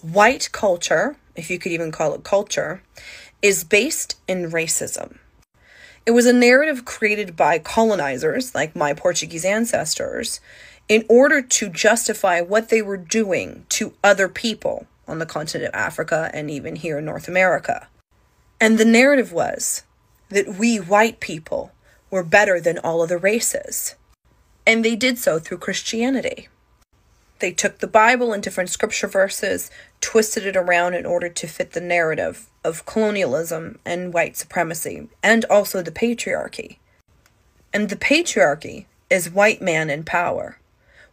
white culture, if you could even call it culture, is based in racism. It was a narrative created by colonizers, like my Portuguese ancestors, in order to justify what they were doing to other people on the continent of Africa and even here in North America. And the narrative was that we white people were better than all other races. And they did so through Christianity. They took the Bible and different scripture verses, twisted it around in order to fit the narrative of colonialism and white supremacy, and also the patriarchy. And the patriarchy is white man in power.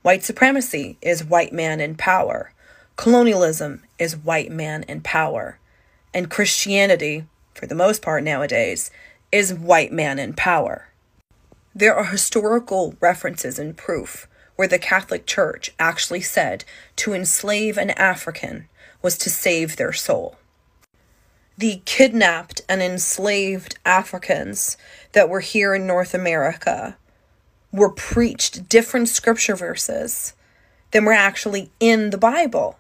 White supremacy is white man in power. Colonialism is white man in power. And Christianity, for the most part nowadays, is white man in power. There are historical references and proof where the Catholic Church actually said to enslave an African was to save their soul. The kidnapped and enslaved Africans that were here in North America were preached different scripture verses than were actually in the Bible.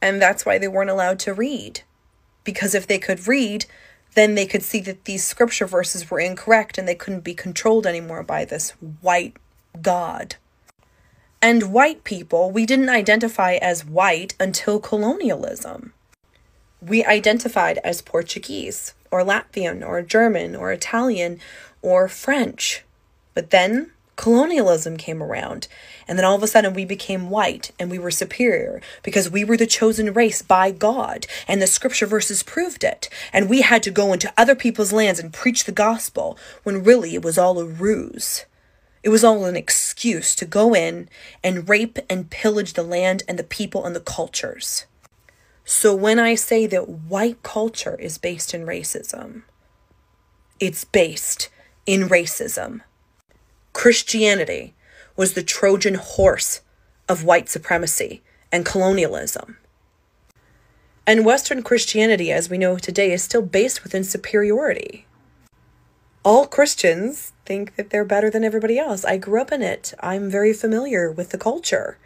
And that's why they weren't allowed to read. Because if they could read, then they could see that these scripture verses were incorrect and they couldn't be controlled anymore by this white God. And white people, we didn't identify as white until colonialism. We identified as Portuguese, or Latvian, or German, or Italian, or French. But then colonialism came around, and then all of a sudden we became white and we were superior because we were the chosen race by God, and the scripture verses proved it. And we had to go into other people's lands and preach the gospel when really it was all a ruse. It was all an excuse to go in and rape and pillage the land and the people and the cultures. So when I say that white culture is based in racism, it's based in racism. Christianity was the Trojan horse of white supremacy and colonialism. And Western Christianity, as we know today, is still based within superiority. All Christians think that they're better than everybody else. I grew up in it. I'm very familiar with the culture.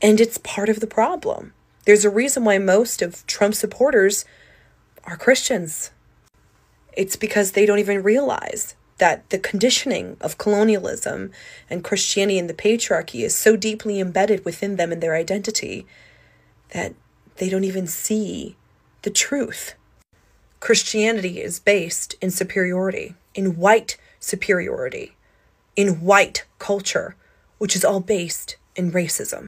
And it's part of the problem. There's a reason why most of Trump supporters are Christians. It's because they don't even realize that the conditioning of colonialism and Christianity and the patriarchy is so deeply embedded within them and their identity that they don't even see the truth. Christianity is based in superiority, in white superiority, in white culture, which is all based in racism.